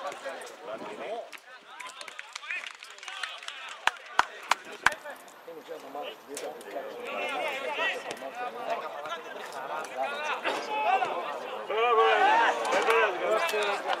Bravo, bravo.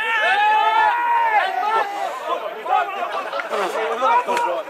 We're not going